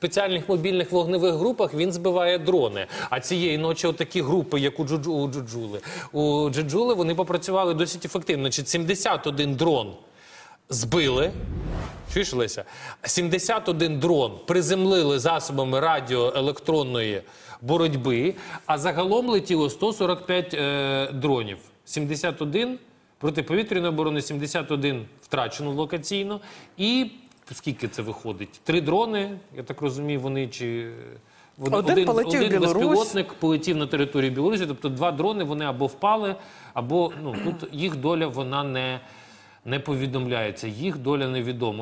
спеціальних мобільних вогневих групах він збиває дрони. А цієї ночі отакі групи, як у Джуджу у Джуджули, у Джуджули, вони попрацювали досить ефективно. Значить, 71 дрон збили. Чуєш, Леся? 71 дрон приземлили засобами радіоелектронної боротьби, а загалом летіло 145 е, дронів. 71 протиповітряної оборони, 71 втрачено локаційно. І скільки це виходить? Три дрони, я так розумію, вони чи. Вони- Один полетів один безпілотник полетів на територію Білорусі, тобто два дрони вони або впали, або ну тут їх доля вона не, не повідомляється. Їх доля невідома.